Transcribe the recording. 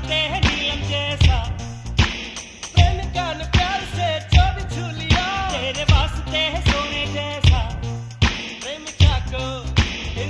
नाचते हैं नीलम जैसा। प्रेम का प्यार से जो भी झूलिया तेरे वास्ते है सो